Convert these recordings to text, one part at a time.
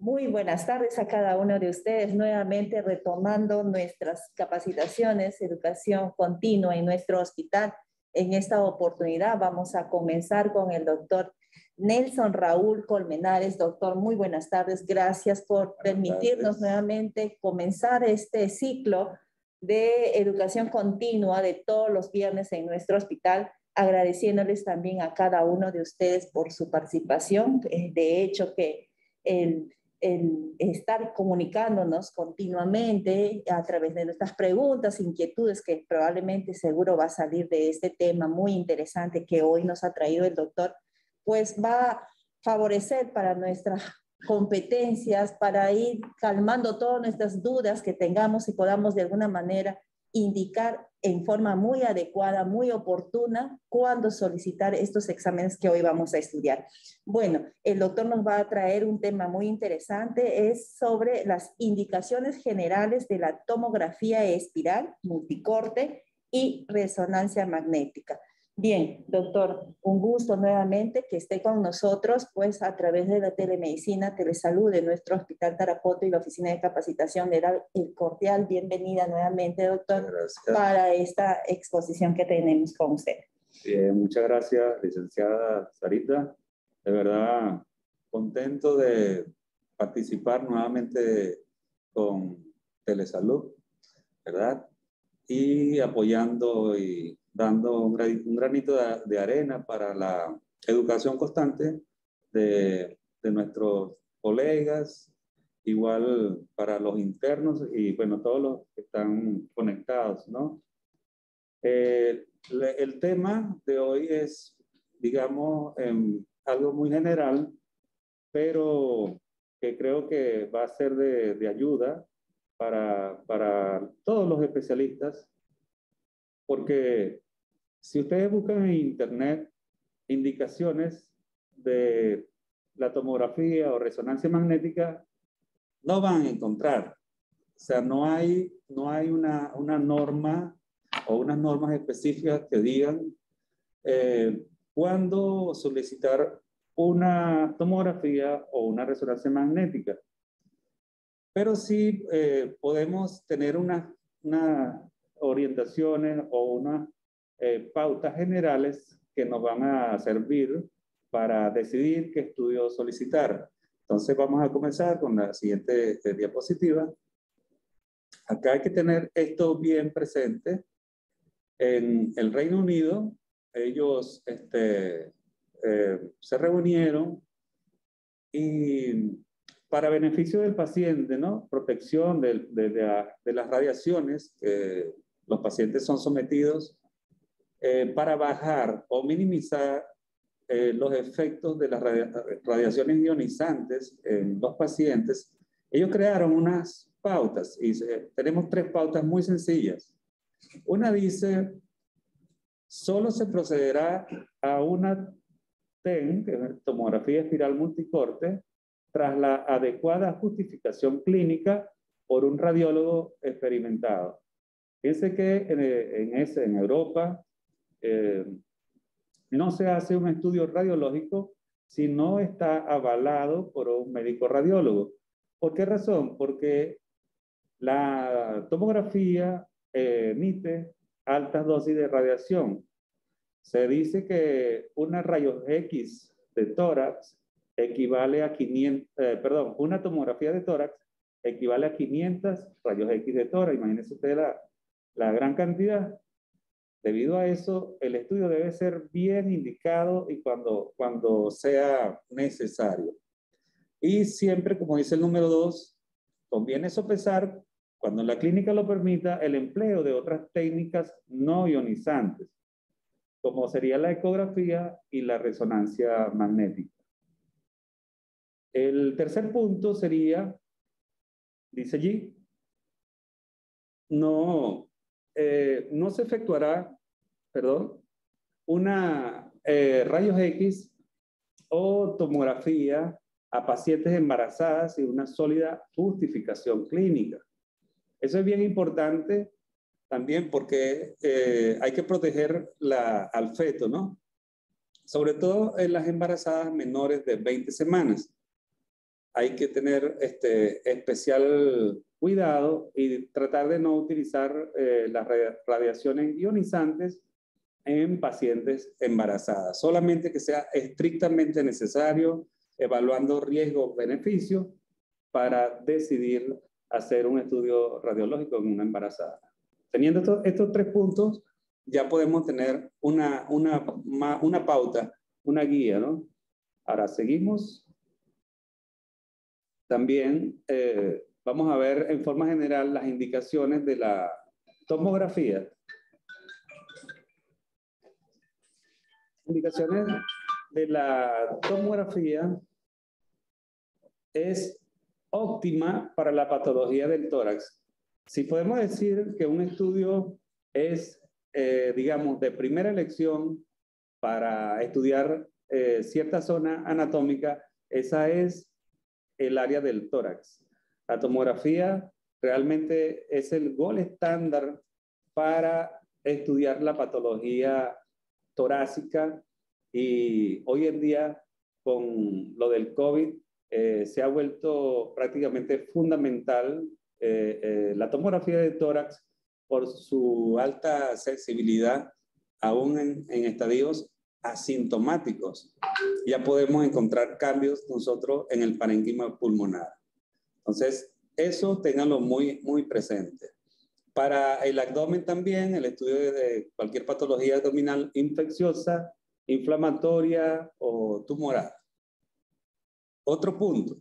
Muy buenas tardes a cada uno de ustedes, nuevamente retomando nuestras capacitaciones, educación continua en nuestro hospital. En esta oportunidad vamos a comenzar con el doctor Nelson Raúl Colmenares. Doctor, muy buenas tardes. Gracias por permitirnos nuevamente comenzar este ciclo de educación continua de todos los viernes en nuestro hospital, agradeciéndoles también a cada uno de ustedes por su participación. De hecho, que el el estar comunicándonos continuamente a través de nuestras preguntas, inquietudes, que probablemente seguro va a salir de este tema muy interesante que hoy nos ha traído el doctor, pues va a favorecer para nuestras competencias, para ir calmando todas nuestras dudas que tengamos y podamos de alguna manera indicar en forma muy adecuada, muy oportuna, cuándo solicitar estos exámenes que hoy vamos a estudiar. Bueno, el doctor nos va a traer un tema muy interesante, es sobre las indicaciones generales de la tomografía espiral, multicorte y resonancia magnética. Bien, doctor, un gusto nuevamente que esté con nosotros, pues a través de la telemedicina, telesalud de nuestro Hospital Tarapoto y la Oficina de Capacitación. Le da el cordial bienvenida nuevamente, doctor, para esta exposición que tenemos con usted. Bien, muchas gracias, licenciada Sarita. De verdad, contento de participar nuevamente con Telesalud, ¿verdad? Y apoyando y dando un granito de, arena para la educación constante de, de, nuestros colegas, igual para los internos y bueno, todos los que están conectados, ¿no? Eh, el tema de hoy es, digamos, algo muy general, pero que creo que va a ser de, de ayuda para, para todos los especialistas, porque si ustedes buscan en Internet indicaciones de la tomografía o resonancia magnética, no van a encontrar. O sea, no hay, no hay una, una norma o unas normas específicas que digan eh, cuándo solicitar una tomografía o una resonancia magnética. Pero sí eh, podemos tener unas una orientaciones o unas eh, pautas generales que nos van a servir para decidir qué estudio solicitar. Entonces vamos a comenzar con la siguiente este, diapositiva. Acá hay que tener esto bien presente. En el Reino Unido, ellos este, eh, se reunieron y para beneficio del paciente, ¿no? Protección de, de las radiaciones que los pacientes son sometidos eh, para bajar o minimizar eh, los efectos de las radiaciones ionizantes en los pacientes, ellos crearon unas pautas y tenemos tres pautas muy sencillas. Una dice, solo se procederá a una TEN, tomografía espiral multicorte, tras la adecuada justificación clínica por un radiólogo experimentado. Fíjense que en, en, ese, en Europa eh, no se hace un estudio radiológico si no está avalado por un médico radiólogo. ¿Por qué razón? Porque la tomografía emite altas dosis de radiación. Se dice que una rayos X de tórax equivale a 500, eh, perdón, una tomografía de tórax equivale a 500 rayos X de tórax. Imagínense usted la, la gran cantidad. Debido a eso, el estudio debe ser bien indicado y cuando, cuando sea necesario. Y siempre, como dice el número dos, conviene sopesar, cuando la clínica lo permita, el empleo de otras técnicas no ionizantes, como sería la ecografía y la resonancia magnética. El tercer punto sería, dice allí, no, eh, no se efectuará, perdón, una eh, rayos X o tomografía a pacientes embarazadas y una sólida justificación clínica. Eso es bien importante también porque eh, hay que proteger al feto, ¿no? Sobre todo en las embarazadas menores de 20 semanas. Hay que tener este, especial cuidado y tratar de no utilizar eh, las radiaciones ionizantes en pacientes embarazadas, solamente que sea estrictamente necesario, evaluando riesgo-beneficio para decidir hacer un estudio radiológico en una embarazada. Teniendo estos, tres puntos, ya podemos tener una, una, una pauta, una guía, ¿no? Ahora, seguimos. También eh, vamos a ver en forma general las indicaciones de la tomografía. Indicaciones de la tomografía es óptima para la patología del tórax. Si podemos decir que un estudio es, eh, digamos, de primera elección para estudiar eh, cierta zona anatómica, esa es el área del tórax. La tomografía realmente es el gol estándar para estudiar la patología torácica y hoy en día con lo del COVID eh, se ha vuelto prácticamente fundamental eh, eh, la tomografía de tórax por su alta sensibilidad aún en, en estadios asintomáticos. Ya podemos encontrar cambios nosotros en el parénquima pulmonar. Entonces, eso ténganlo muy, muy presente. Para el abdomen también, el estudio de cualquier patología abdominal infecciosa, inflamatoria o tumoral. Otro punto.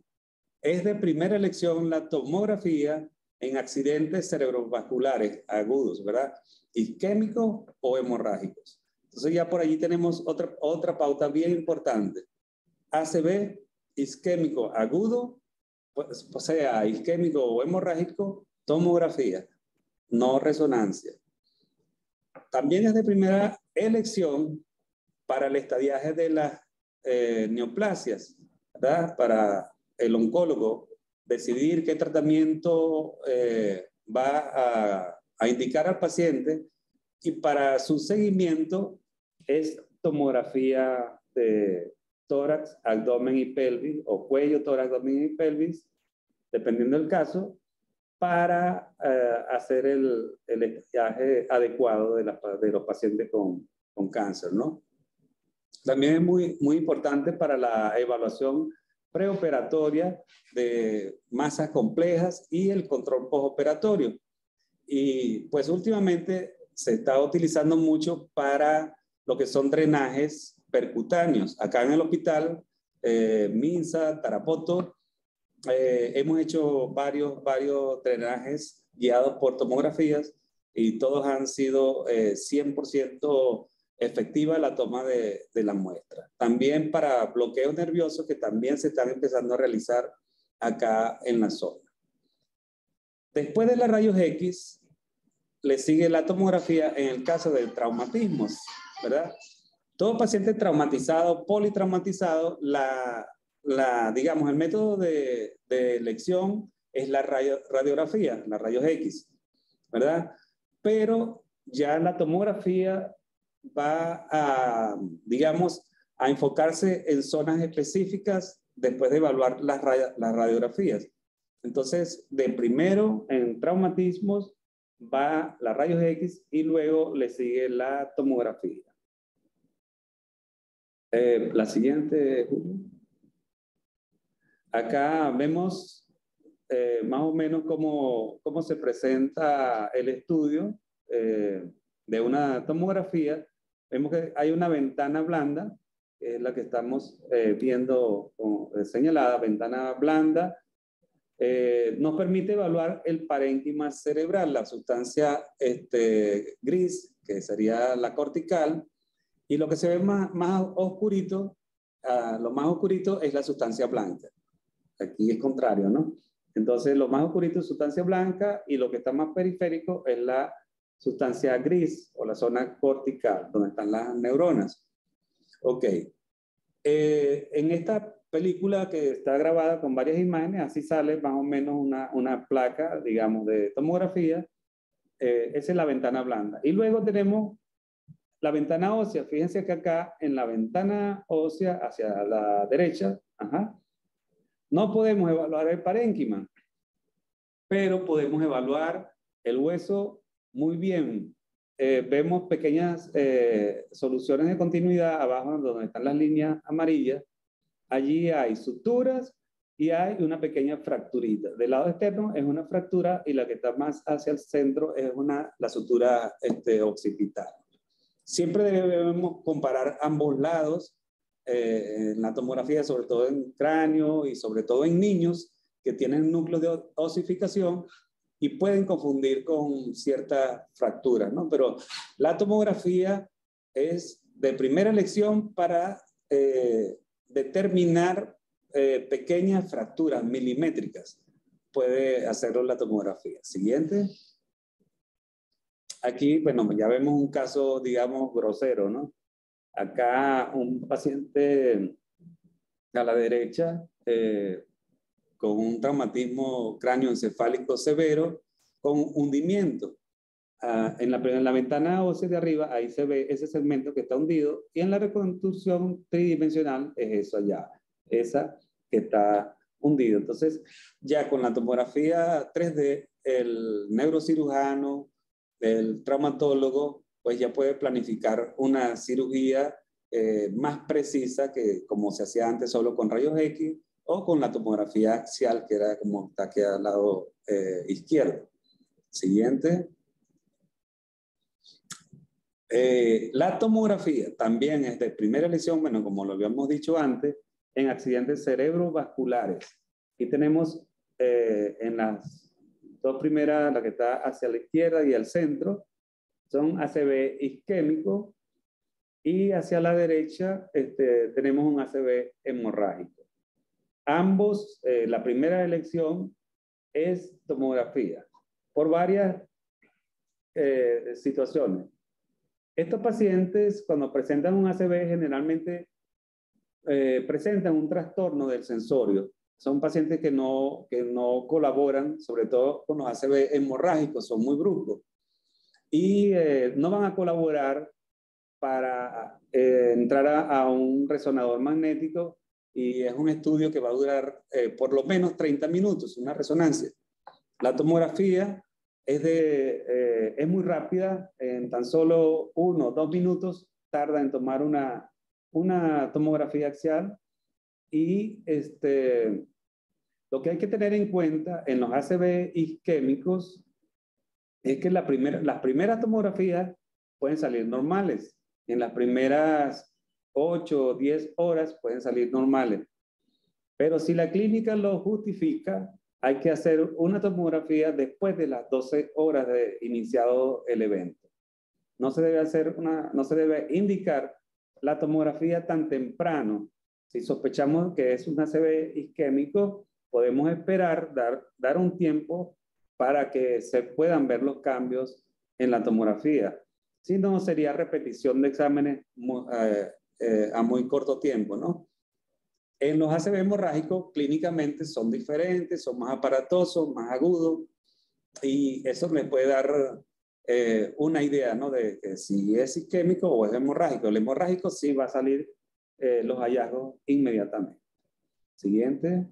Es de primera elección la tomografía en accidentes cerebrovasculares agudos, ¿verdad? Isquémicos o hemorrágicos. Entonces ya por allí tenemos otra, otra pauta bien importante. ACV, isquémico agudo pues, o sea isquémico o hemorrágico, tomografía, no resonancia. También es de primera elección para el estadiaje de las eh, neoplasias, ¿verdad? Para el oncólogo decidir qué tratamiento eh, va a, a indicar al paciente y para su seguimiento es tomografía de tórax, abdomen y pelvis, o cuello, tórax, abdomen y pelvis, dependiendo del caso, para eh, hacer el, el adecuado de, de los pacientes con, con, cáncer, ¿no? También es muy, muy importante para la evaluación preoperatoria de masas complejas y el control postoperatorio. Y pues últimamente se está utilizando mucho para lo que son drenajes percutáneos. Acá en el hospital eh, Minsa, Tarapoto, eh, hemos hecho varios, varios drenajes guiados por tomografías y todos han sido eh, 100% efectiva la toma de, de, la muestra. También para bloqueos nerviosos que también se están empezando a realizar acá en la zona. Después de las rayos X, le sigue la tomografía en el caso de traumatismos, ¿verdad? Todo paciente traumatizado, politraumatizado, la, la, digamos, el método de, de elección es la radiografía, la rayos X, ¿verdad? Pero ya la tomografía va a, digamos, a enfocarse en zonas específicas después de evaluar las, las radiografías. Entonces, de primero en traumatismos va la rayos X y luego le sigue la tomografía. Eh, la siguiente, Acá vemos eh, más o menos cómo, cómo, se presenta el estudio eh, de una tomografía. Vemos que hay una ventana blanda, que es la que estamos viendo señalada, ventana blanda. nos permite evaluar el parénquima cerebral, la sustancia este, gris, que sería la cortical, y lo que se ve más, más oscurito, uh, lo más oscurito es la sustancia blanca. Aquí es contrario, ¿no? Entonces, lo más oscurito es sustancia blanca y lo que está más periférico es la sustancia gris o la zona cortical, donde están las neuronas. Ok. Eh, en esta película que está grabada con varias imágenes, así sale más o menos una, una placa, digamos, de tomografía. Eh, esa es la ventana blanda. Y luego tenemos la ventana ósea. Fíjense que acá en la ventana ósea hacia la derecha, no podemos evaluar el parénquima, pero podemos evaluar el hueso muy bien. Eh, vemos pequeñas eh, soluciones de continuidad abajo donde están las líneas amarillas. Allí hay suturas y hay una pequeña fracturita. Del lado externo es una fractura y la que está más hacia el centro es una, la sutura este, occipital. Siempre debemos comparar ambos lados eh, en la tomografía, sobre todo en cráneo y sobre todo en niños que tienen núcleos de osificación y pueden confundir con ciertas fracturas, ¿no? Pero la tomografía es de primera elección para eh, determinar eh, pequeñas fracturas milimétricas. Puede hacerlo la tomografía. Siguiente. Aquí, bueno, ya vemos un caso, digamos, grosero, ¿no? Acá un paciente a la derecha eh, con un traumatismo cráneoencefálico severo con hundimiento. Ah, en, la, en la ventana ósea de arriba, ahí se ve ese segmento que está hundido y en la reconstrucción tridimensional es eso allá, esa que está hundido. Entonces, ya con la tomografía 3D, el neurocirujano, el traumatólogo, pues ya puede planificar una cirugía eh, más precisa que como se hacía antes solo con rayos X o con la tomografía axial, que era como está aquí al lado eh, izquierdo. Siguiente. Eh, la tomografía también es de primera elección, bueno, como lo habíamos dicho antes, en accidentes cerebrovasculares. Y tenemos en las dos primeras, la que está hacia la izquierda y al centro, son ACV isquémico y hacia la derecha este, tenemos un ACV hemorrágico. Ambos, eh, la primera elección es tomografía, por varias eh, situaciones. Estos pacientes, cuando presentan un ACV, generalmente eh, presentan un trastorno del sensorio. Son pacientes que no, que no colaboran, sobre todo con los ACV hemorrágicos, son muy bruscos. Y no van a colaborar para entrar a un resonador magnético y es un estudio que va a durar eh, por lo menos 30 minutos, una resonancia. La tomografía es, de, eh, es muy rápida, en tan solo uno o dos minutos tarda en tomar una, una tomografía axial y este, lo que hay que tener en cuenta en los ACV isquémicos es que la primera, las primeras tomografías pueden salir normales. En las primeras 8 o 10 horas pueden salir normales. Pero si la clínica lo justifica, hay que hacer una tomografía después de las 12 horas de iniciado el evento. No se debe hacer una, no se debe indicar la tomografía tan temprano. Si sospechamos que es un ACV isquémico, podemos esperar, dar, dar un tiempo para que se puedan ver los cambios en la tomografía. Si no, sería repetición de exámenes eh, eh, a muy corto tiempo, ¿no? En los ACV hemorrágicos, clínicamente son diferentes, son más aparatosos, más agudos, y eso les puede dar eh, una idea, ¿no? De si es isquémico o es hemorrágico. El hemorrágico sí va a salir eh, los hallazgos inmediatamente. Siguiente.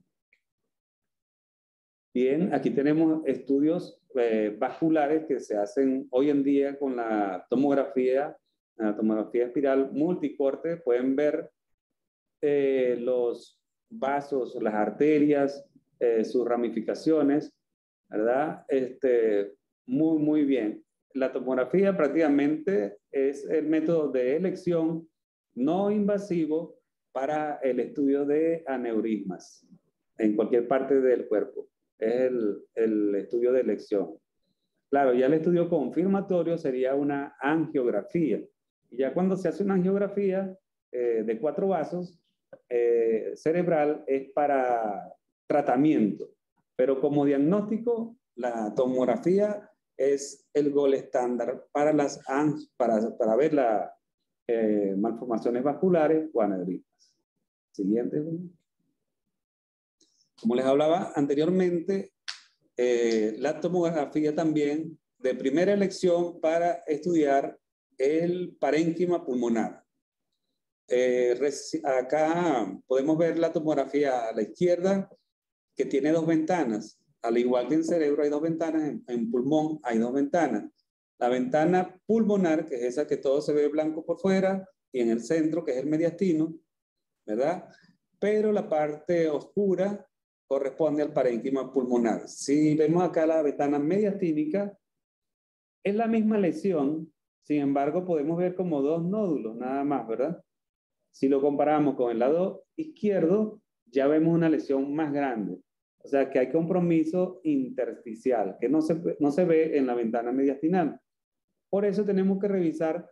Bien, aquí tenemos estudios vasculares que se hacen hoy en día con la tomografía la tomografía espiral multicorte pueden ver eh, los vasos, las arterias, eh, sus ramificaciones, ¿verdad? Este, muy, muy bien. La tomografía prácticamente es el método de elección no invasivo para el estudio de aneurismas en cualquier parte del cuerpo. Es el, el estudio de elección. Claro, ya el estudio confirmatorio sería una angiografía y ya cuando se hace una angiografía eh, de cuatro vasos eh, cerebral es para tratamiento, pero como diagnóstico, la tomografía es el gol estándar para, las, para, para ver las eh, malformaciones vasculares o aneurismas. Siguiente. Como les hablaba anteriormente, eh, la tomografía también de primera elección para estudiar el parénquima pulmonar. Eh, acá podemos ver la tomografía a la izquierda que tiene dos ventanas. Al igual que en cerebro hay dos ventanas, en, pulmón hay dos ventanas. La ventana pulmonar, que es esa que todo se ve blanco por fuera, y en el centro, que es el mediastino, ¿verdad? Pero la parte oscura corresponde al parénquima pulmonar. Si vemos acá la ventana mediastínica, es la misma lesión, sin embargo podemos ver como dos nódulos nada más, ¿verdad? Si lo comparamos con el lado izquierdo, ya vemos una lesión más grande. O sea que hay compromiso intersticial que no se, no se ve en la ventana mediastinal. Por eso tenemos que revisar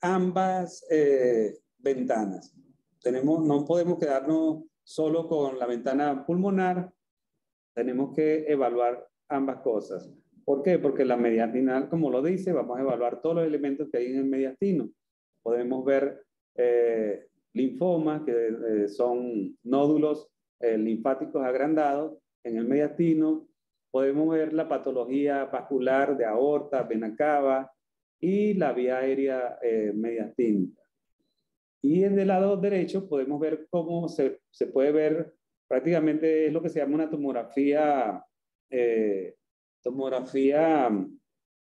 ambas eh, ventanas. Tenemos, no podemos quedarnos solo con la ventana pulmonar, tenemos que evaluar ambas cosas. ¿Por qué? Porque la mediastinal, como lo dice, vamos a evaluar todos los elementos que hay en el mediastino. Podemos ver eh, linfomas, que eh, son nódulos eh, linfáticos agrandados en el mediastino. Podemos ver la patología vascular de aorta, vena cava y la vía aérea mediastínica. Y en el lado derecho podemos ver cómo se, se puede ver prácticamente es lo que se llama una tomografía, eh, tomografía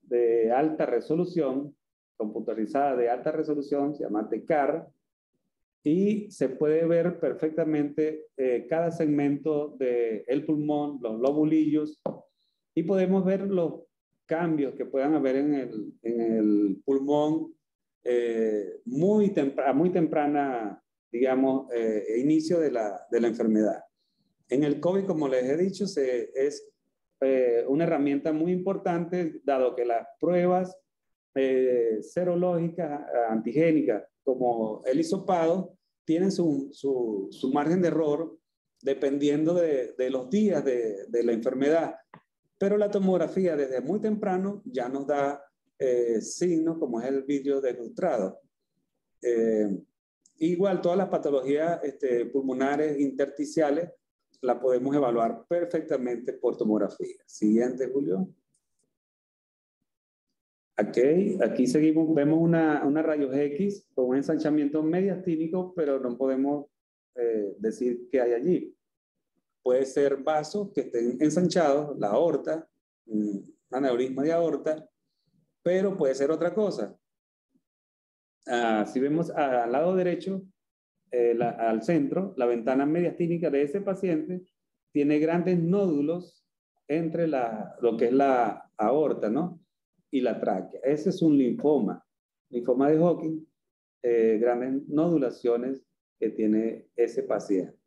de alta resolución, computarizada de alta resolución, se llama TECAR, y se puede ver perfectamente eh, cada segmento del el pulmón, los lobulillos, y podemos ver los cambios que puedan haber en el, en el pulmón eh, muy a muy temprana, digamos, eh, inicio de la, de la, enfermedad. En el COVID, como les he dicho, se, es eh, una herramienta muy importante, dado que las pruebas serológicas, antigénicas, como el hisopado, tienen su, su, su margen de error dependiendo de, de los días de, de, la enfermedad. Pero la tomografía desde muy temprano ya nos da eh, signos como es el vídeo de Eh, igual, todas las patologías este, pulmonares intersticiales la podemos evaluar perfectamente por tomografía. Siguiente, Julio. Okay. Aquí seguimos, vemos una, una rayos X con un ensanchamiento mediastínico, pero no podemos eh, decir qué hay allí. Puede ser vasos que estén ensanchados, la aorta, un aneurisma de aorta, pero puede ser otra cosa. Ah, si vemos al lado derecho, eh, al centro, la ventana mediastínica de ese paciente tiene grandes nódulos entre la, lo que es la aorta, ¿no? Y la tráquea. Ese es un linfoma, linfoma de Hawking, eh, grandes nodulaciones que tiene ese paciente.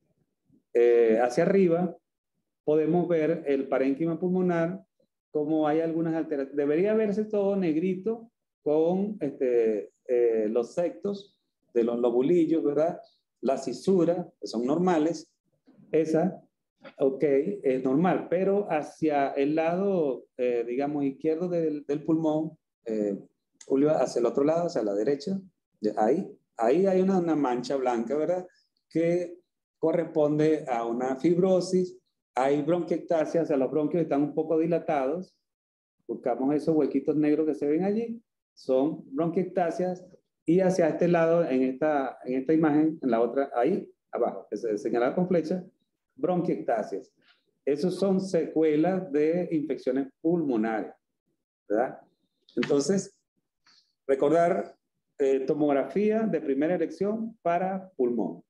Eh, hacia arriba podemos ver el parénquima pulmonar como hay algunas alteraciones. Debería verse todo negrito con este, eh, los sectos de los lobulillos, ¿verdad? Las cisuras, que son normales. Esa, ok, es normal, pero hacia el lado, eh, digamos, izquierdo del, del pulmón, eh, hacia el otro lado, hacia la derecha, ahí, ahí hay una, una mancha blanca, ¿verdad? Que corresponde a una fibrosis hay bronquiectasia, o sea, los bronquios están un poco dilatados. Buscamos esos huequitos negros que se ven allí. Son bronquiectasias. Y hacia este lado, en esta, en esta imagen, en la otra, ahí abajo, que se señala con flecha, bronquiectasias. Esos son secuelas de infecciones pulmonares, ¿verdad? Entonces, recordar eh, tomografía de primera elección para pulmón.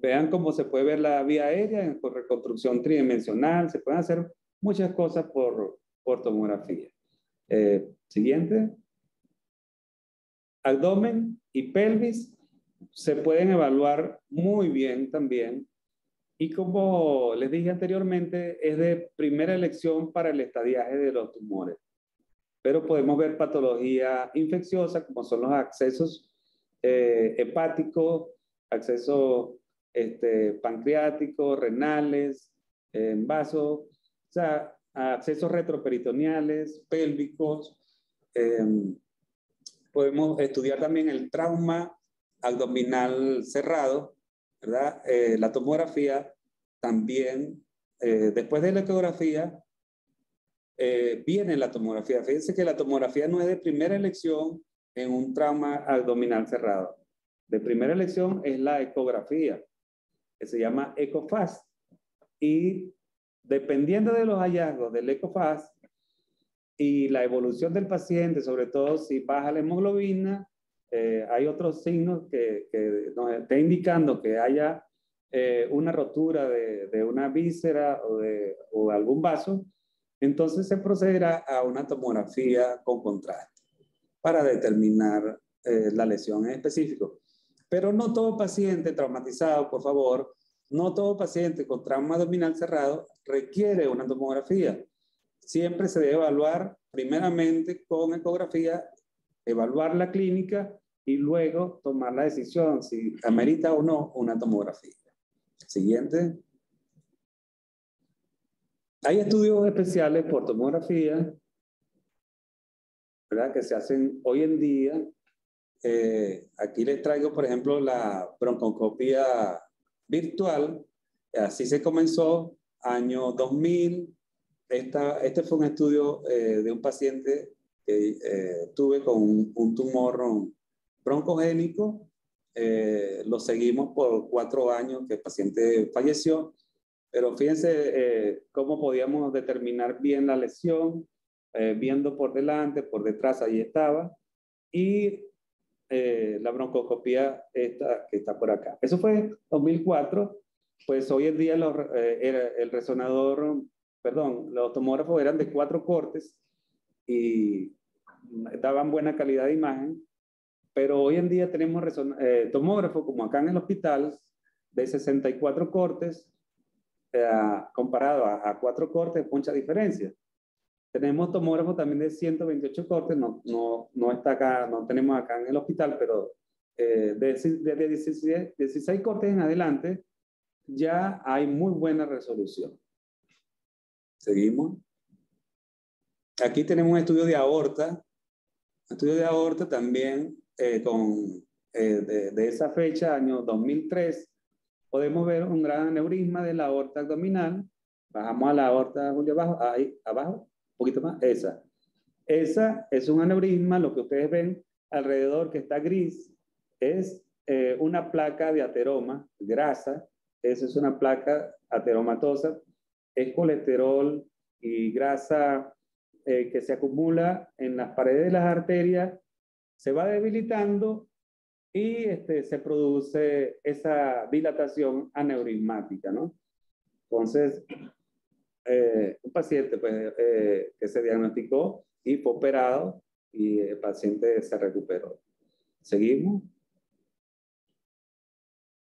Vean cómo se puede ver la vía aérea por reconstrucción tridimensional. Se pueden hacer muchas cosas por, por tomografía. Eh, siguiente. Abdomen y pelvis se pueden evaluar muy bien también. Y como les dije anteriormente, es de primera elección para el estadiaje de los tumores. Pero podemos ver patología infecciosa, como son los accesos eh, hepáticos, acceso este, pancreáticos, renales, en vasos, o sea, accesos retroperitoneales, pélvicos. Em, podemos estudiar también el trauma abdominal cerrado, ¿verdad? Eh, la tomografía también, eh, después de la ecografía, eh, viene la tomografía. Fíjense que la tomografía no es de primera elección en un trauma abdominal cerrado. De primera elección es la ecografía, que se llama ECOFAST. Y dependiendo de los hallazgos del ECOFAST y la evolución del paciente, sobre todo si baja la hemoglobina, eh, hay otros signos que, que, nos está indicando que haya eh, una rotura de, de, una víscera o de o algún vaso, entonces se procederá a una tomografía con contraste para determinar eh, la lesión en específico. Pero no todo paciente traumatizado, por favor, no todo paciente con trauma abdominal cerrado requiere una tomografía. Siempre se debe evaluar primeramente con ecografía, evaluar la clínica y luego tomar la decisión si amerita o no una tomografía. Siguiente. Hay estudios especiales por tomografía, ¿verdad? Que se hacen hoy en día. Eh, aquí les traigo, por ejemplo, la broncoscopía virtual. Así se comenzó, año 2000. Esta, este fue un estudio eh, de un paciente que eh, tuve con un, un tumor broncogénico. Eh, lo seguimos por cuatro años que el paciente falleció, pero fíjense eh, cómo podíamos determinar bien la lesión, eh, viendo por delante, por detrás, ahí estaba, y la broncoscopía esta, que está por acá. Eso fue 2004, pues hoy en día los, el resonador, perdón, los tomógrafos eran de cuatro cortes y daban buena calidad de imagen, pero hoy en día tenemos eh, tomógrafo, como acá en el hospital, de 64 cortes, eh, comparado a, a, 4 cortes, mucha diferencia. Tenemos tomógrafo también de 128 cortes, no, no, no está acá, no tenemos acá en el hospital, pero eh, de, de 16, 16 cortes en adelante ya hay muy buena resolución. Seguimos. Aquí tenemos un estudio de aorta. Estudio de aorta también eh, con, eh, de, esa fecha, año 2003, podemos ver un gran aneurisma de la aorta abdominal. Bajamos a la aorta, Julio, abajo, ahí, abajo, poquito más, esa. Esa es un aneurisma, lo que ustedes ven alrededor que está gris, es eh, una placa de ateroma, grasa, esa es una placa ateromatosa, es colesterol y grasa que se acumula en las paredes de las arterias se va debilitando y este, se produce esa dilatación aneurismática, ¿no? Entonces, eh, un paciente pues, eh, que se diagnosticó y fue operado y el paciente se recuperó. Seguimos.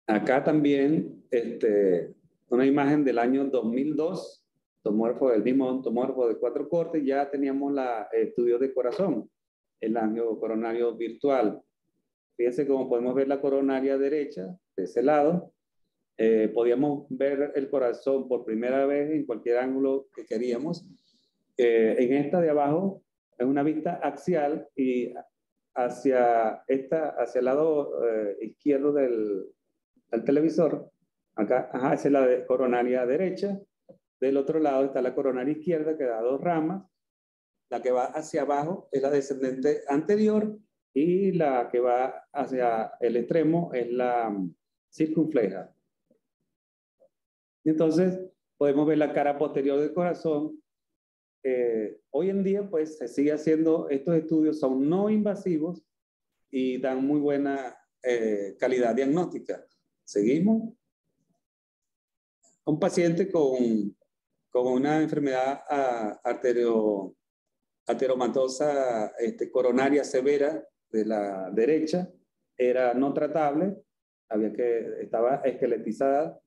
Acá también este, una imagen del año 2002, tomógrafo del mismo tomógrafo de cuatro cortes, ya teníamos la estudio de corazón el angio coronario virtual. Fíjense cómo podemos ver la coronaria derecha de ese lado. Eh, podíamos ver el corazón por primera vez en cualquier ángulo que queríamos. Eh, en esta de abajo es una vista axial y hacia, esta, hacia el lado eh, izquierdo del, del, televisor, acá ajá, es la coronaria derecha. Del otro lado está la coronaria izquierda que da dos ramas la que va hacia abajo es la descendente anterior y la que va hacia el extremo es la circunfleja. Entonces, podemos ver la cara posterior del corazón. Eh, hoy en día, pues, se sigue haciendo, estos estudios son no invasivos y dan muy buena eh, calidad diagnóstica. Seguimos. Un paciente con, con una enfermedad ah, arterio ateromatosa este, coronaria severa de la derecha, era no tratable, había que, estaba esqueletizada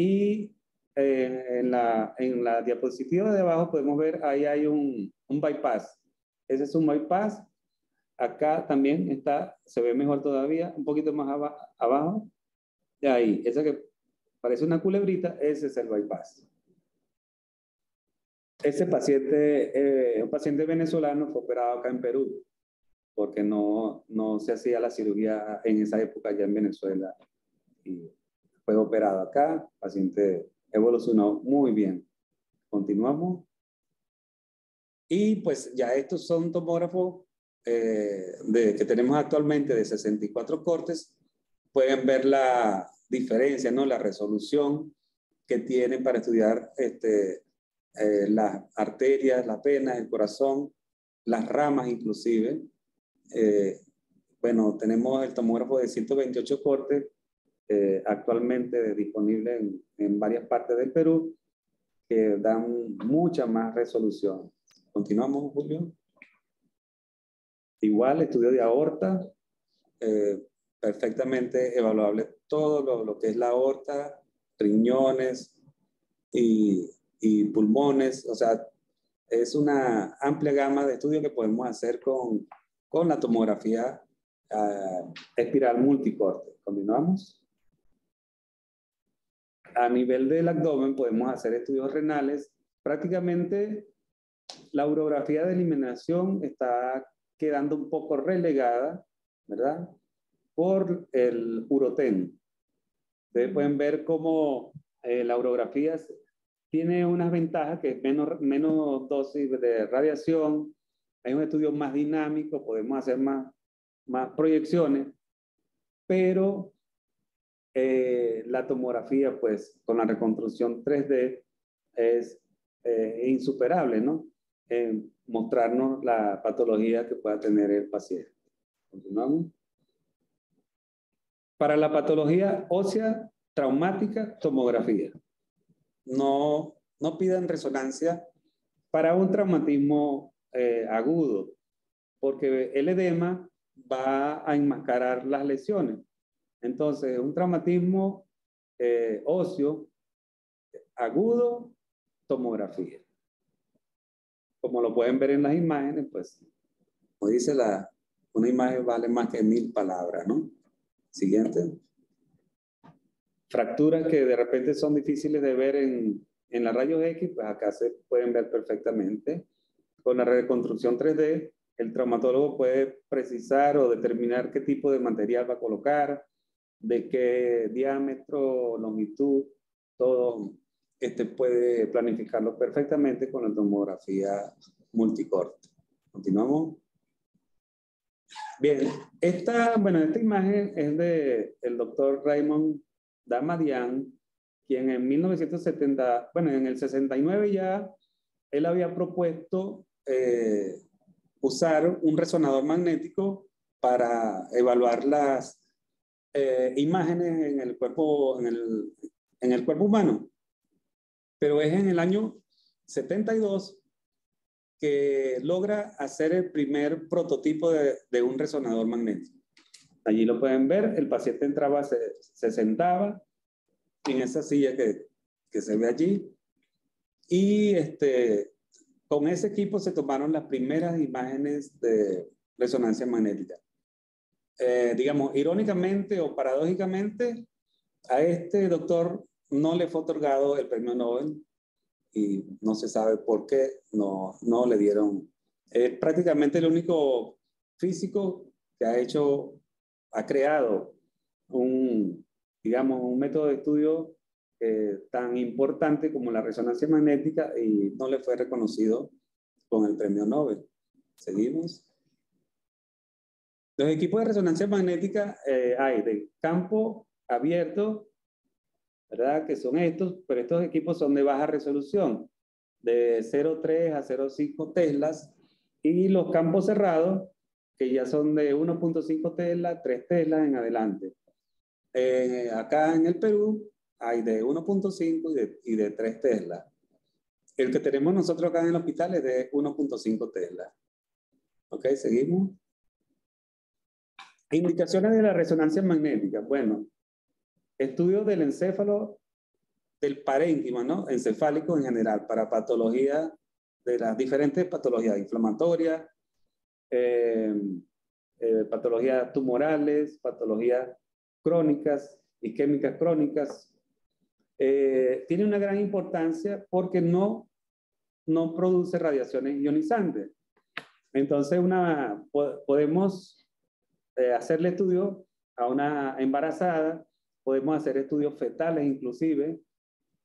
y eh, en, la, en la diapositiva de abajo podemos ver, ahí hay un, un bypass. Ese es un bypass. Acá también está, se ve mejor todavía, un poquito más abajo. Y ahí, esa que parece una culebrita, ese es el bypass. Ese paciente, eh, un paciente venezolano fue operado acá en Perú, porque no, no se hacía la cirugía en esa época ya en Venezuela. Y operado acá, paciente evolucionó muy bien. Continuamos. Y pues ya estos son tomógrafos eh, de, que tenemos actualmente de 64 cortes. Pueden ver la diferencia, ¿no? La resolución que tienen para estudiar este, eh, las arterias, las venas, el corazón, las ramas inclusive. Eh, bueno, tenemos el tomógrafo de 128 cortes eh, actualmente disponible en, varias partes del Perú que dan mucha más resolución. Continuamos, Julio. Igual, estudio de aorta, eh, perfectamente evaluable todo lo, que es la aorta, riñones y, pulmones, o sea, es una amplia gama de estudios que podemos hacer con, con la tomografía uh, espiral multicorte. Continuamos. A nivel del abdomen podemos hacer estudios renales. Prácticamente la urografía de eliminación está quedando un poco relegada, ¿verdad? Por el urotén. Ustedes pueden ver cómo eh, la urografía tiene unas ventajas que es menos, menos dosis de radiación, hay un estudio más dinámico, podemos hacer más, más proyecciones, pero eh, la tomografía, pues con la reconstrucción 3D es eh, insuperable, ¿no? En mostrarnos la patología que pueda tener el paciente. Continuamos. Para la patología ósea traumática, tomografía. No, no pidan resonancia para un traumatismo eh, agudo, porque el edema va a enmascarar las lesiones. Entonces, un traumatismo eh, óseo agudo, tomografía. Como lo pueden ver en las imágenes, pues, como dice la, una imagen vale más que mil palabras, ¿no? Siguiente. Fracturas que de repente son difíciles de ver en, en la rayos X, pues acá se pueden ver perfectamente. Con la reconstrucción 3D, el traumatólogo puede precisar o determinar qué tipo de material va a colocar, de qué diámetro, longitud, todo este puede planificarlo perfectamente con la tomografía multicorte. Continuamos. Bien, esta, bueno, esta imagen es de el doctor Raymond Damadian, quien en 1970, bueno, en el 69 ya, él había propuesto eh, usar un resonador magnético para evaluar las eh, imágenes en el, cuerpo, en, el, en el cuerpo humano. Pero es en el año 72 que logra hacer el primer prototipo de, de, un resonador magnético. Allí lo pueden ver, el paciente entraba, se, se sentaba en esa silla que, que, se ve allí y este, con ese equipo se tomaron las primeras imágenes de resonancia magnética. Eh, digamos, irónicamente o paradójicamente, a este doctor no le fue otorgado el premio Nobel y no se sabe por qué no, no le dieron. Es prácticamente el único físico que ha hecho, ha creado un, digamos, un método de estudio eh, tan importante como la resonancia magnética y no le fue reconocido con el premio Nobel. Seguimos. Los equipos de resonancia magnética eh, hay de campo abierto, ¿verdad? Que son estos, pero estos equipos son de baja resolución, de 0,3 a 0,5 teslas, y los campos cerrados, que ya son de 1.5 teslas, 3 teslas en adelante. Eh, acá en el Perú hay de 1.5 y y de 3 teslas. El que tenemos nosotros acá en el hospital es de 1.5 teslas. Ok, seguimos. Indicaciones de la resonancia magnética. Bueno, estudios del encéfalo, del parénquima, ¿no? Encefálico en general, para patología de las diferentes patologías inflamatorias, eh, eh, patologías tumorales, patologías crónicas, isquémicas crónicas. Eh, tiene una gran importancia porque no, no produce radiaciones ionizantes. Entonces, una, podemos hacerle estudio a una embarazada podemos hacer estudios fetales inclusive,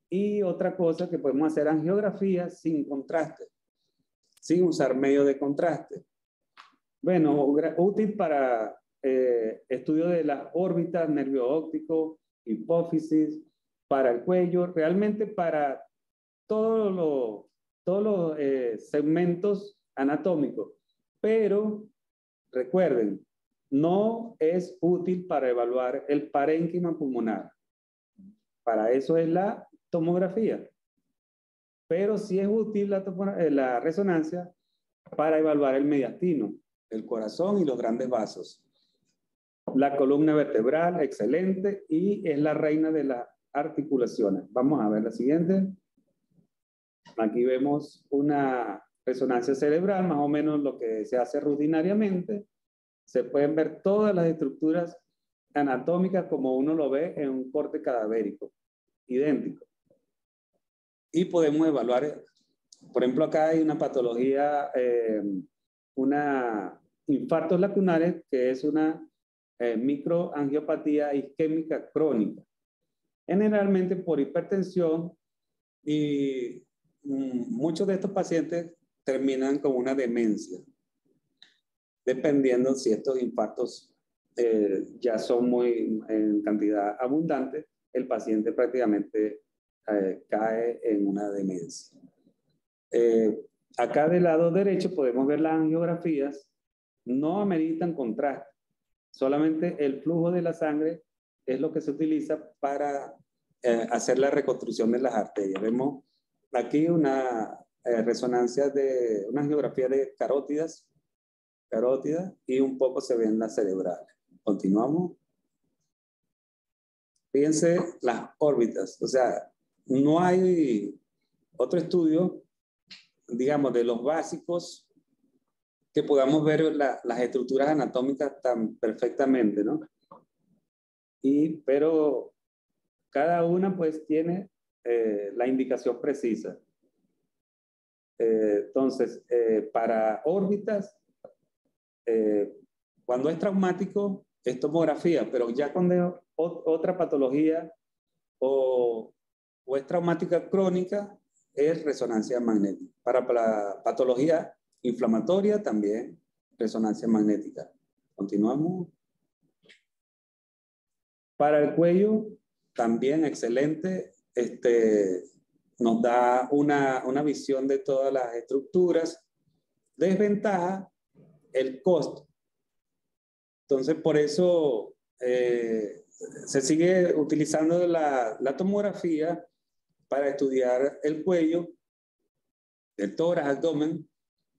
y otra cosa que podemos hacer angiografía sin contraste, sin usar medio de contraste. Bueno, útil para eh, estudio de las órbitas, nervio óptico, hipófisis, para el cuello, realmente para todos los todos los eh, segmentos anatómicos. Pero recuerden, no es útil para evaluar el parénquima pulmonar. Para eso es la tomografía. Pero sí es útil la, eh, la resonancia para evaluar el mediastino, el corazón y los grandes vasos. La columna vertebral, excelente, y es la reina de las articulaciones. Vamos a ver la siguiente. Aquí vemos una resonancia cerebral, más o menos lo que se hace rutinariamente. Se pueden ver todas las estructuras anatómicas como uno lo ve en un corte cadavérico, idéntico. Y podemos evaluar, por ejemplo, acá hay una patología, eh, una infartos lacunares, que es una eh, microangiopatía isquémica crónica, generalmente por hipertensión y mm, muchos de estos pacientes terminan con una demencia, dependiendo si estos infartos eh, ya son muy en cantidad abundante, el paciente prácticamente eh, cae en una demencia. acá del lado derecho podemos ver las angiografías, no ameritan contraste Solamente el flujo de la sangre es lo que se utiliza para eh, hacer la reconstrucción de las arterias. Vemos aquí una eh, resonancia de una geografía de carótidas, carótidas y un poco se ven las cerebrales. Continuamos. Fíjense las órbitas, o sea, no hay otro estudio, digamos, de los básicos que podamos ver las estructuras anatómicas tan perfectamente, ¿no? Y, pero cada una pues tiene eh, la indicación precisa. Eh, entonces, eh, para órbitas, cuando es traumático, es tomografía, pero ya cuando es otra patología o, o es traumática crónica, es resonancia magnética. Para la patología Inflamatoria también, resonancia magnética. Continuamos. Para el cuello, también excelente. Este, nos da una, una visión de todas las estructuras. Desventaja, el costo. Entonces, por eso eh, se sigue utilizando la, la, tomografía para estudiar el cuello, el tórax, abdomen,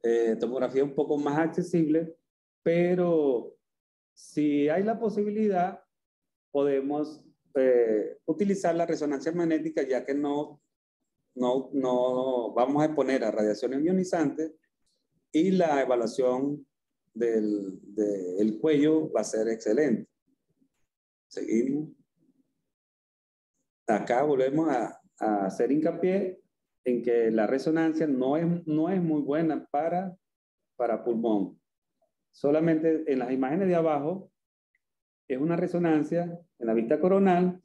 eh, tomografía un poco más accesible, pero si hay la posibilidad, podemos eh, utilizar la resonancia magnética ya que no, no, no vamos a exponer a radiaciones ionizantes y la evaluación del, del cuello va a ser excelente. Seguimos. Acá volvemos a, a hacer hincapié en que la resonancia no es, no es muy buena para, para pulmón. Solamente en las imágenes de abajo es una resonancia en la vista coronal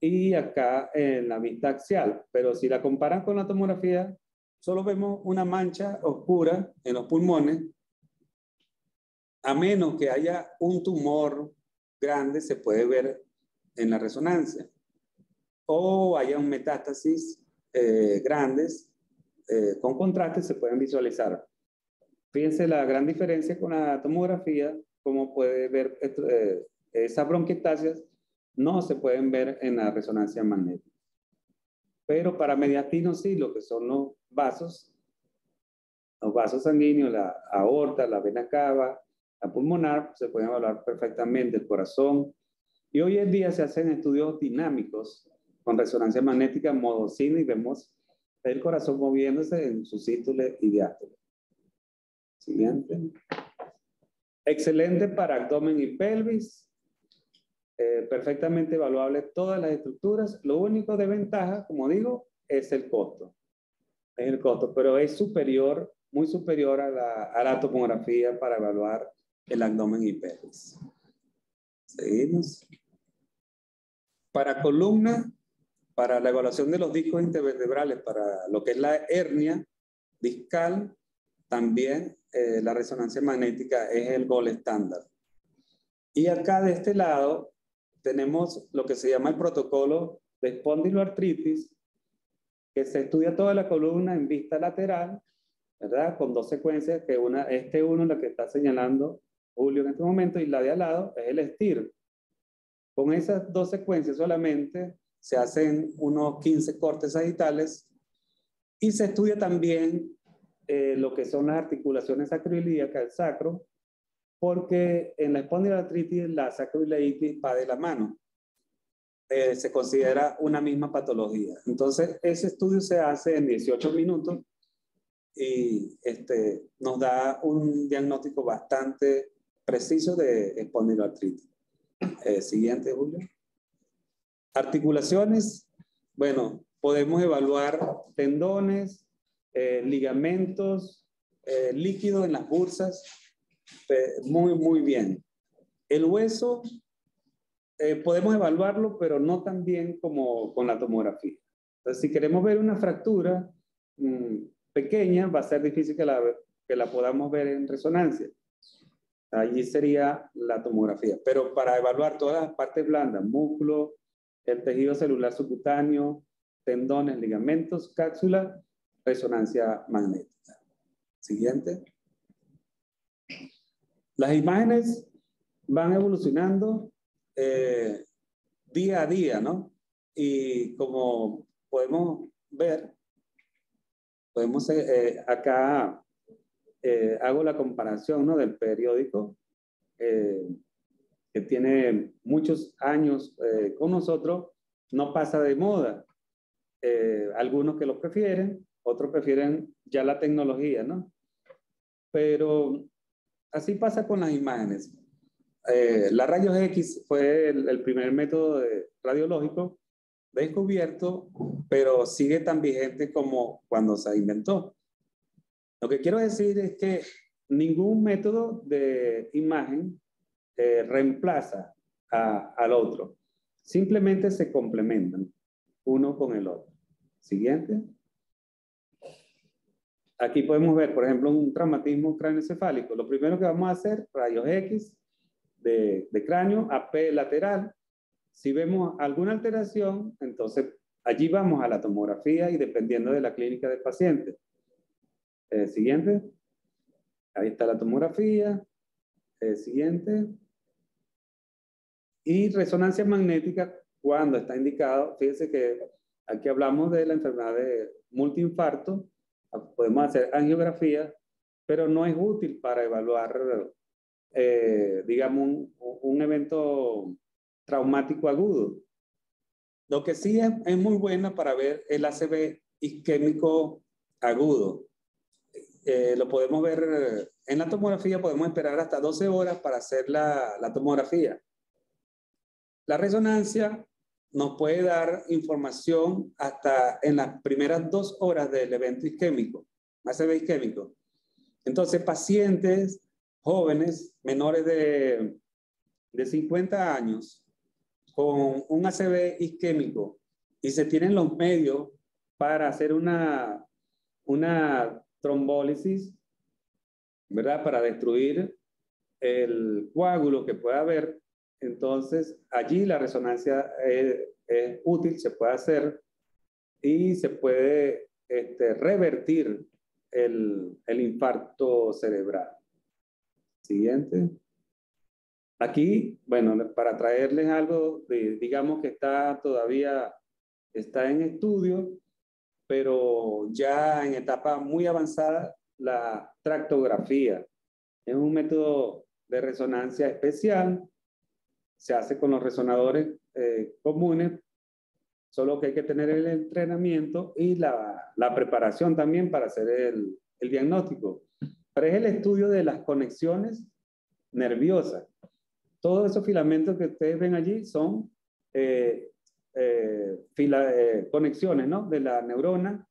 y acá en la vista axial. Pero si la comparan con la tomografía, solo vemos una mancha oscura en los pulmones. A menos que haya un tumor grande, se puede ver en la resonancia. O haya un metástasis eh, grandes eh, con contraste se pueden visualizar. Fíjense la gran diferencia con la tomografía, como puede ver eh, esas bronquiectasias no se pueden ver en la resonancia magnética. Pero para mediastino sí, lo que son los vasos, los vasos sanguíneos, la aorta, la vena cava, la pulmonar, se pueden evaluar perfectamente el corazón. Y hoy en día se hacen estudios dinámicos con resonancia magnética en modo cine y vemos el corazón moviéndose en su cítule y diástole. Siguiente. Excelente para abdomen y pelvis. Eh, perfectamente evaluable todas las estructuras. Lo único de ventaja, como digo, es el costo. Es el costo, pero es superior, muy superior a la, a para evaluar el abdomen y pelvis. Seguimos. Para columna, para la evaluación de los discos intervertebrales, para lo que es la hernia discal, también eh, la resonancia magnética es el gol estándar. Y acá de este lado tenemos lo que se llama el protocolo de espondiloartritis, que se estudia toda la columna en vista lateral, ¿verdad? Con dos secuencias, que una, este uno, la que está señalando Julio en este momento, y la de al lado es el STIR. Con esas dos secuencias solamente se hacen unos 15 cortes sagitales y se estudia también eh, lo que son las articulaciones sacroiliacas del sacro, porque en la espondiloartritis la sacroiliitis va de la mano. Eh, se considera una misma patología. Entonces, ese estudio se hace en 18 minutos y este, nos da un diagnóstico bastante preciso de espondiloartritis. Eh, siguiente, Julio. Articulaciones. Bueno, podemos evaluar tendones, eh, ligamentos, eh, líquidos en las bursas. muy, muy bien. El hueso podemos evaluarlo, pero no tan bien como con la tomografía. Entonces, si queremos ver una fractura, mm, pequeña, va a ser difícil que la, que la podamos ver en resonancia. Allí sería la tomografía. Pero para evaluar todas las partes blandas, músculo, el tejido celular subcutáneo, tendones, ligamentos, cápsula, resonancia magnética. Siguiente. Las imágenes van evolucionando eh, día a día, ¿no? Y como podemos ver, podemos, eh, acá eh, hago la comparación ¿no? del periódico que tiene muchos años con nosotros, no pasa de moda. algunos que lo prefieren, otros prefieren ya la tecnología, ¿no? Pero así pasa con las imágenes. la rayos X fue el primer método radiológico descubierto, pero sigue tan vigente como cuando se inventó. Lo que quiero decir es que ningún método de imagen eh, reemplaza al otro. Simplemente se complementan uno con el otro. Siguiente. Aquí podemos ver, por ejemplo, un traumatismo craneoencefálico. Lo primero que vamos a hacer, rayos X de, de cráneo, AP lateral, si vemos alguna alteración, entonces allí vamos a la tomografía y dependiendo de la clínica del paciente. Eh, siguiente. Ahí está la tomografía. Eh, siguiente. Y resonancia magnética cuando está indicado. Fíjense que aquí hablamos de la enfermedad de multiinfarto. Podemos hacer angiografía, pero no es útil para evaluar, eh, digamos, un, un evento traumático agudo. Lo que sí es, muy buena para ver el ACV isquémico agudo. Eh, lo podemos ver en la tomografía, podemos esperar hasta 12 horas para hacer la, la tomografía. La resonancia nos puede dar información hasta en las primeras dos horas del evento isquémico, ACV isquémico. Entonces, pacientes jóvenes, menores de, de 50 años, con un ACV isquémico y se tienen los medios para hacer una, una trombólisis, ¿verdad? Para destruir el coágulo que pueda haber, entonces allí la resonancia es, útil, se puede hacer y se puede este, revertir el, el infarto cerebral. Siguiente. Aquí, bueno, para traerles algo, digamos que está todavía, está en estudio, pero ya en etapa muy avanzada, la tractografía. Es un método de resonancia especial, se hace con los resonadores eh, comunes, solo que hay que tener el entrenamiento y la, la preparación también para hacer el, el diagnóstico. Pero es el estudio de las conexiones nerviosas todos esos filamentos que ustedes ven allí son eh, eh, eh, conexiones ¿no? de la neurona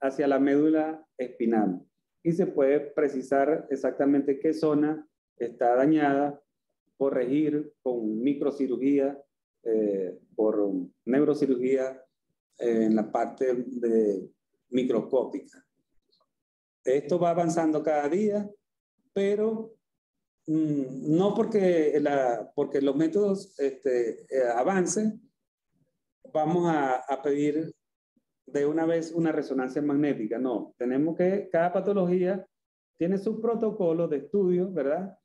hacia la médula espinal. Y se puede precisar exactamente qué zona está dañada, corregir con microcirugía eh, por neurocirugía en la parte de microscópica. Esto va avanzando cada día, pero mm, no porque, porque los métodos este, eh, avancen, vamos a, a pedir de una vez una resonancia magnética. No, tenemos que, cada patología tiene su protocolo de estudio, ¿verdad?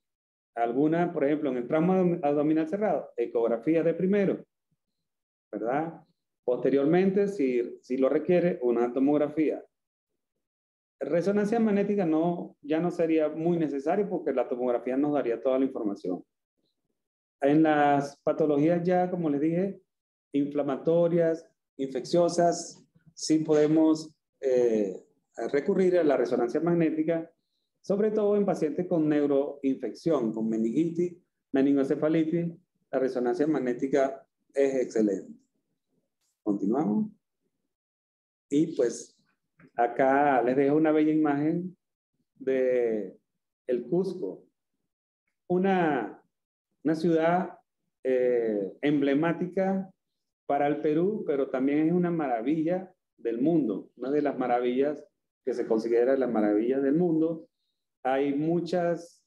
Alguna, por ejemplo, en el trauma abdominal cerrado, ecografía de primero, ¿verdad? Posteriormente, si, si lo requiere, una tomografía. Resonancia magnética no, ya no sería muy necesario porque la tomografía nos daría toda la información. En las patologías ya, como les dije, inflamatorias, infecciosas, sí podemos eh, recurrir a la resonancia magnética, sobre todo en pacientes con neuroinfección, con meningitis, meningoencefalitis, la resonancia magnética es excelente. Continuamos. Y pues acá les dejo una bella imagen de el Cusco, una, una ciudad eh, emblemática para el Perú, pero también es una maravilla del mundo, una de las maravillas que se considera las maravillas del mundo. Hay muchas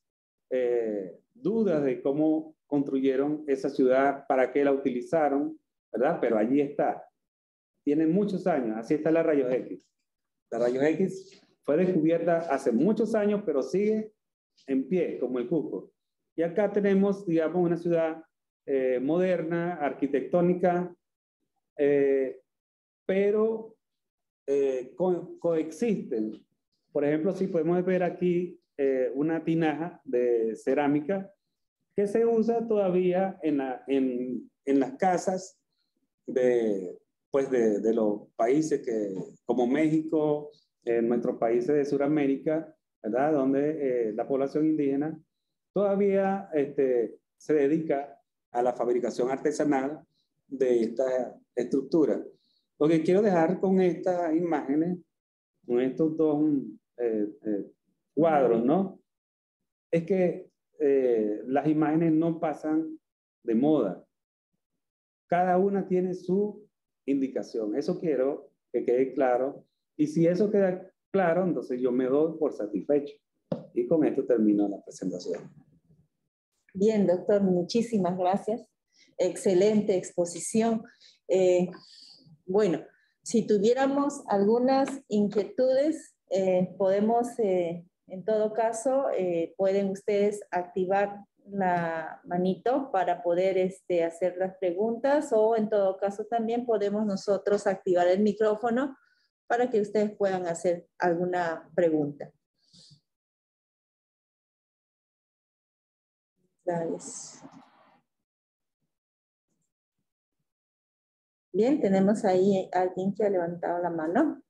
eh, dudas de cómo construyeron esa ciudad, para qué la utilizaron, ¿verdad? Pero allí está. Tiene muchos años, así está la rayos X. La rayos X fue descubierta hace muchos años, pero sigue en pie, como el Cusco. Y acá tenemos, digamos, una ciudad eh, moderna, arquitectónica, eh, pero eh, coexisten. Por ejemplo, si podemos ver aquí eh, una tinaja de cerámica que se usa todavía en, la, en, en las casas de, pues de, de, los países que, como México, en nuestros países de Sudamérica, ¿verdad? Donde eh, la población indígena todavía este, se dedica a la fabricación artesanal de esta estructura. Lo que quiero dejar con estas imágenes, con estos dos eh, eh, cuadros, ¿no? Es que eh, las imágenes no pasan de moda. Cada una tiene su indicación. Eso quiero que quede claro. Y si eso queda claro, entonces yo me doy por satisfecho. Y con esto termino la presentación. Bien, doctor, muchísimas gracias. Excelente exposición. Bueno, si tuviéramos algunas inquietudes, eh, podemos, eh, en todo caso, eh, pueden ustedes activar la manito para poder este, hacer las preguntas o en todo caso también podemos nosotros activar el micrófono para que ustedes puedan hacer alguna pregunta. Gracias. Bien, tenemos ahí alguien que ha levantado la mano.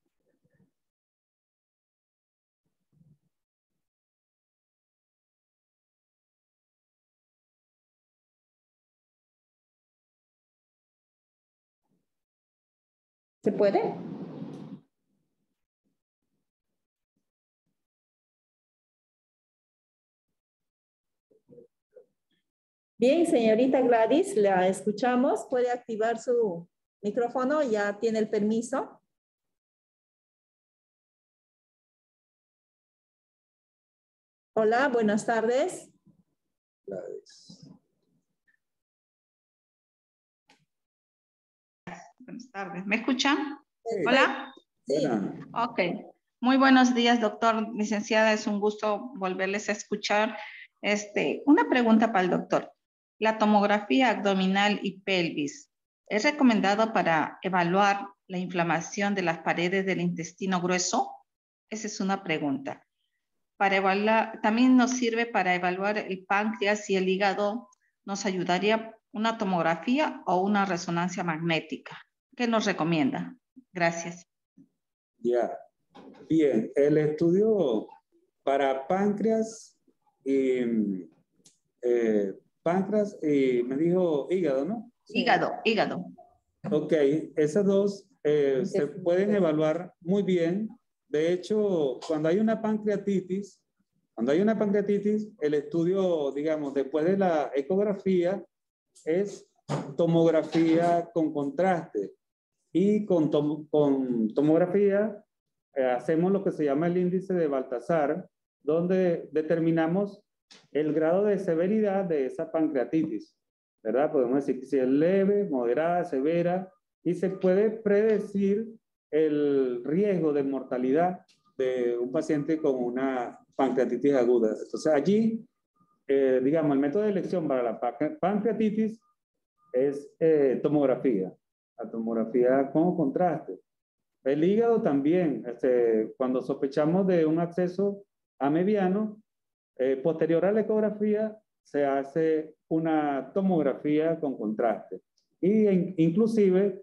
¿Se puede? Bien, señorita Gladys, la escuchamos. ¿Puede activar su Micrófono, ya tiene el permiso. Hola, buenas tardes. Buenas tardes. ¿Me escuchan? Hola. Sí. Ok. Muy buenos días, doctor. Licenciada, es un gusto volverles a escuchar. Este, una pregunta para el doctor. La tomografía abdominal y pelvis, ¿Es recomendado para evaluar la inflamación de las paredes del intestino grueso? Esa es una pregunta. Para evaluar, también nos sirve para evaluar el páncreas y el hígado. ¿Nos ayudaría una tomografía o una resonancia magnética? ¿Qué nos recomienda? Gracias. Ya, bien. El estudio para páncreas y eh, páncreas y me dijo hígado, ¿no? Hígado, hígado. Ok, esas dos eh, se pueden evaluar muy bien. De hecho, cuando hay una pancreatitis, cuando hay una pancreatitis, el estudio, digamos, después de la ecografía, es tomografía con contraste. Y con, con tomografía eh, hacemos lo que se llama el índice de Baltasar, donde determinamos el grado de severidad de esa pancreatitis. ¿Verdad? Podemos decir si es leve, moderada, severa, y se puede predecir el riesgo de mortalidad de un paciente con una pancreatitis aguda. Entonces allí, eh, digamos, el método de elección para la pancreatitis es eh, tomografía, la tomografía con contraste. El hígado también, este, cuando sospechamos de un acceso a mediano, eh, posterior a la ecografía se hace una tomografía con contraste. Y inclusive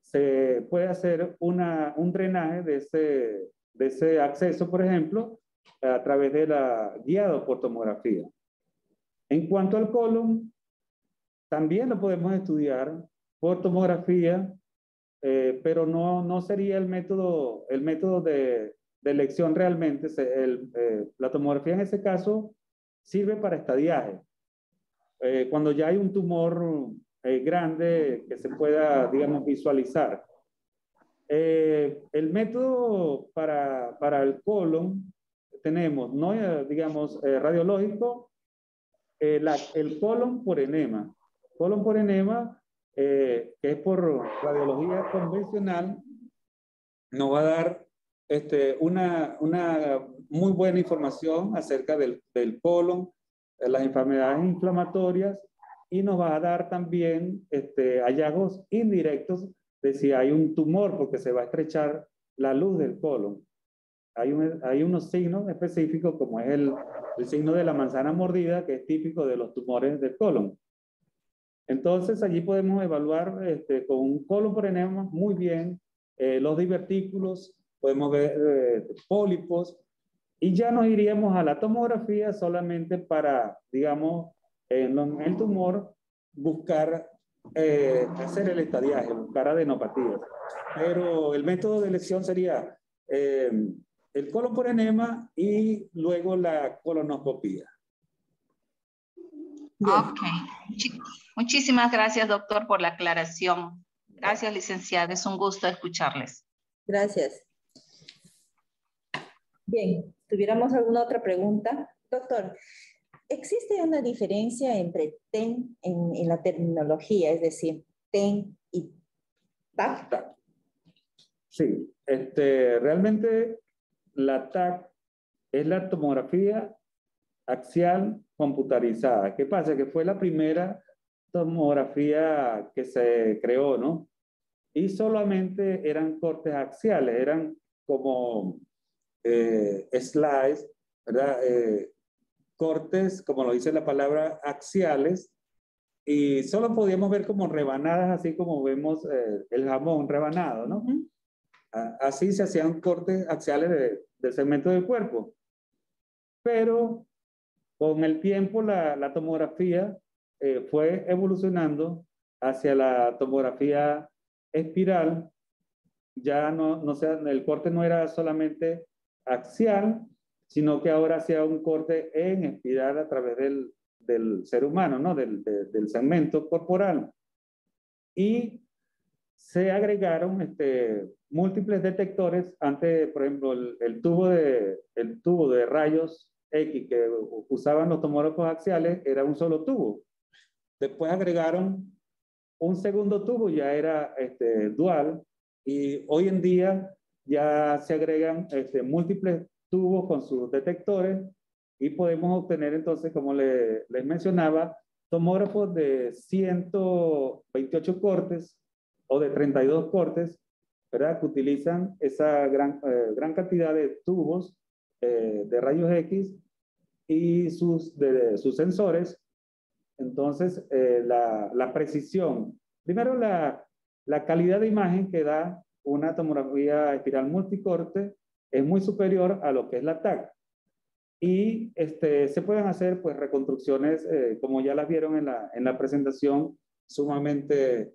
se puede hacer una, un drenaje de ese, de ese acceso, por ejemplo, a través de la guiado por tomografía. En cuanto al colon, también lo podemos estudiar por tomografía, eh, pero no, no sería el método, el método de, de elección realmente. El, eh, la tomografía en ese caso sirve para estadiaje. Eh, cuando ya hay un tumor grande que se pueda, digamos, visualizar. el método para, para el colon tenemos, no digamos, radiológico, la, el colon por enema colon por enema, eh, que es por radiología convencional, nos va a dar este, una, una muy buena información acerca del, del colon, las enfermedades inflamatorias y nos va a dar también este, hallazgos indirectos de si hay un tumor, porque se va a estrechar la luz del colon. Hay, hay unos signos específicos, como es el, el signo de la manzana mordida, que es típico de los tumores del colon. Entonces, allí podemos evaluar este, con un colon por enema muy bien eh, los divertículos, podemos ver eh, pólipos, y ya nos iríamos a la tomografía solamente para, digamos, en, el tumor, buscar eh, hacer el estadiaje, buscar adenopatías. Pero el método de elección sería el colon por enema y luego la colonoscopía. Ok. Muchísimas gracias, doctor, por la aclaración. Gracias, licenciada. Es un gusto escucharles. Gracias. Bien, ¿tuviéramos alguna otra pregunta? Doctor, ¿existe una diferencia entre TEN en, la terminología, es decir, TEN y TAC? Sí, este, realmente la TAC es la tomografía axial computarizada. ¿Qué pasa? Que fue la primera tomografía que se creó, ¿no? Y solamente eran cortes axiales, eran como eh, slides, ¿verdad? Eh, cortes, como lo dice la palabra, axiales, y solo podíamos ver como rebanadas, así como vemos eh, el jamón rebanado, ¿no? Así se hacían cortes axiales del segmento del cuerpo. Pero con el tiempo la, tomografía eh, fue evolucionando hacia la tomografía espiral. Ya no, no sea, el corte no era solamente axial, sino que ahora hacía un corte en espiral a través del, del ser humano, ¿no? Del, del, segmento corporal. Y se agregaron este, múltiples detectores. Antes, por ejemplo, el, el, tubo de, el tubo de rayos X que usaban los tomógrafos axiales era un solo tubo. Después agregaron un segundo tubo, ya era este, dual, y hoy en día ya se agregan este, múltiples tubos con sus detectores y podemos obtener entonces, como les mencionaba, tomógrafos de 128 cortes o de 32 cortes, ¿verdad? Que utilizan esa gran, eh, gran cantidad de tubos eh, de rayos X y sus, de, sus sensores. Entonces, eh, la, la, precisión, primero la, la calidad de imagen que da una tomografía espiral multicorte es muy superior a lo que es la TAC. Y este, se pueden hacer pues reconstrucciones, eh, como ya las vieron en la, en la presentación, sumamente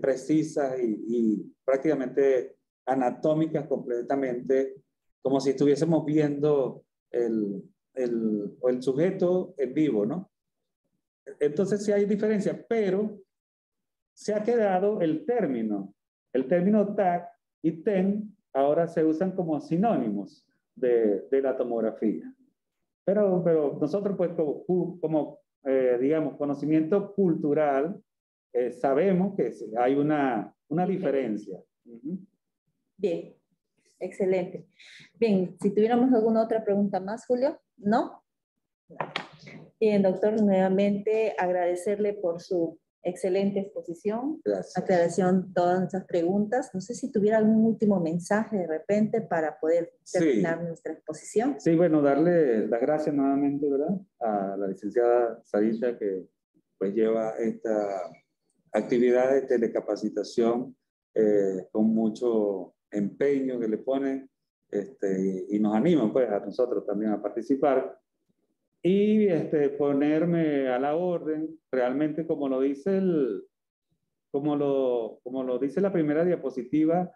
precisas y, y, prácticamente anatómicas completamente como si estuviésemos viendo el, el, el sujeto en vivo, ¿no? Entonces sí hay diferencia, pero se ha quedado el término. El término TAC y TEN ahora se usan como sinónimos de, de la tomografía. Pero, pero nosotros, pues, como, como eh, digamos, conocimiento cultural, eh, sabemos que hay una, una diferencia. Bien, excelente. Bien, si tuviéramos alguna otra pregunta más, Julio, ¿no? Bien, doctor, nuevamente agradecerle por su excelente exposición, Gracias. aclaración todas nuestras preguntas. No sé si tuviera algún último mensaje de repente para poder terminar nuestra exposición. Sí, bueno, darle las gracias nuevamente, ¿verdad? A la licenciada Sarita que pues lleva esta actividad de telecapacitación eh, con mucho empeño que le pone este, y, nos anima pues a nosotros también a participar y este, ponerme a la orden, realmente como lo dice el, como lo, como lo dice la primera diapositiva,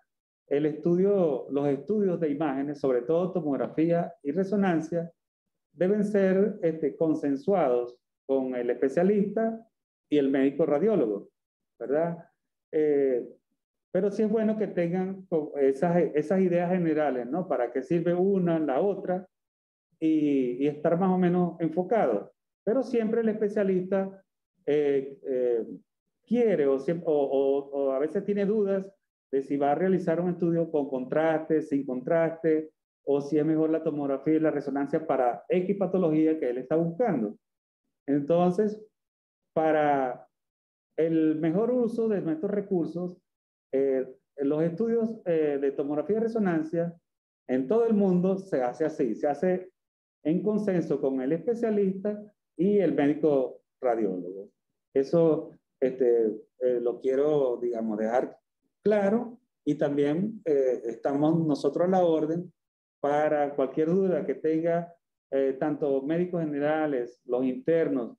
el estudio, los estudios de imágenes, sobre todo tomografía y resonancia, deben ser este, consensuados con el especialista y el médico radiólogo, ¿verdad? Eh, pero sí es bueno que tengan esas, esas ideas generales, ¿no? ¿Para qué sirve una, la otra? Y, estar más o menos enfocado. Pero siempre el especialista eh, eh, quiere o, o, a veces tiene dudas de si va a realizar un estudio con contraste, sin contraste, o si es mejor la tomografía y la resonancia para X patología que él está buscando. Entonces, para el mejor uso de nuestros recursos, eh, los estudios de tomografía y resonancia en todo el mundo se hace así, se hace en consenso con el especialista y el médico radiólogo. Eso este, eh, lo quiero, digamos, dejar claro y también eh, estamos nosotros a la orden para cualquier duda que tenga eh, tanto médicos generales, los internos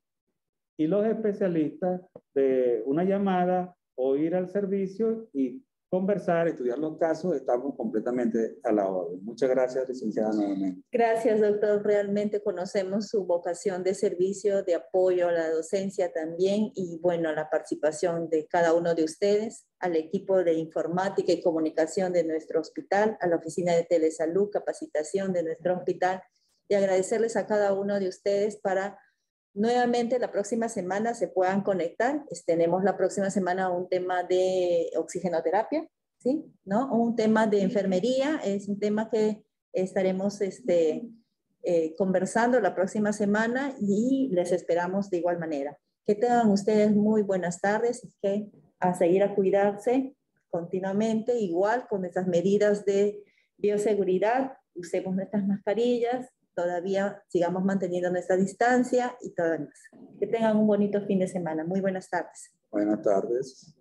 y los especialistas de una llamada o ir al servicio y conversar, estudiar los casos, estamos completamente a la orden. Muchas gracias, licenciada, nuevamente. Gracias, doctor. Realmente conocemos su vocación de servicio, de apoyo a la docencia también y, bueno, la participación de cada uno de ustedes, al equipo de informática y comunicación de nuestro hospital, a la oficina de telesalud, capacitación de nuestro hospital y agradecerles a cada uno de ustedes para nuevamente la próxima semana se puedan conectar. Tenemos la próxima semana un tema de oxigenoterapia, ¿sí? ¿No? Un tema de enfermería, es un tema que estaremos este, eh, conversando la próxima semana y les esperamos de igual manera. Que tengan ustedes muy buenas tardes y que a seguir a cuidarse continuamente, igual con esas medidas de bioseguridad, usemos nuestras mascarillas, todavía sigamos manteniendo nuestra distancia y todo demás. Que tengan un bonito fin de semana. Muy buenas tardes. Buenas tardes.